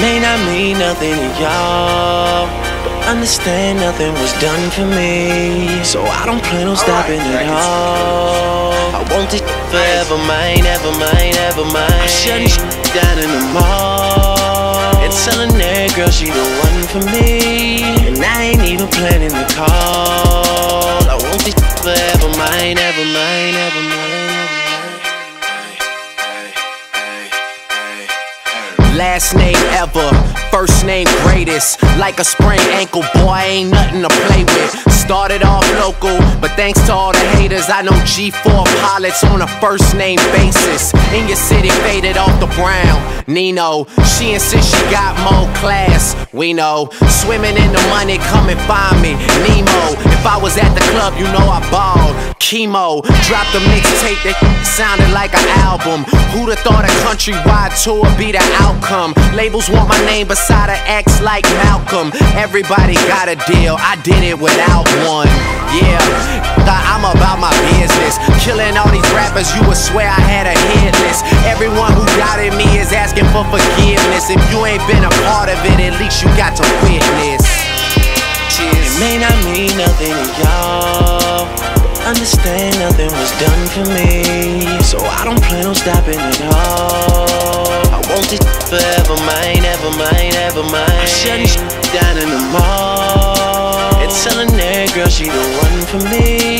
may not mean nothing to y'all. But understand nothing was done for me. So I don't plan on stopping at all. I want this forever mine, ever mine, ever mine. I'm shutting down in the mall. And telling that girl she the one for me. And I ain't even planning the call. I want this forever mine, ever mine, ever mine. Last name ever, first name greatest. Like a sprained ankle, boy, ain't nothing to play with. Started off local, but thanks to all the haters, I know G4 pilots on a first name basis. In your city, faded off the brown. Nino, she insists she got more class. We know, swimming in the money, come and find me. Nemo, if I was at the club, you know I balled. Chemo, dropped a mixtape that sounded like an album. Who'da thought a countrywide tour be the outcome? Labels want my name beside an X like Malcolm. Everybody got a deal, I did it without one. Yeah, I'm about my business. Killing all these rappers, you would swear I had a hit list. Everyone who doubted me is asking for forgiveness. If you ain't been a part of it, at least you got to witness. Cheers. It may not mean nothing to y'all. Understand nothing was done for me. So I don't plan on stopping at all. I want this forever mine, ever mine, ever mine. Shutting shit down in the mall. And telling that girl she the one for me.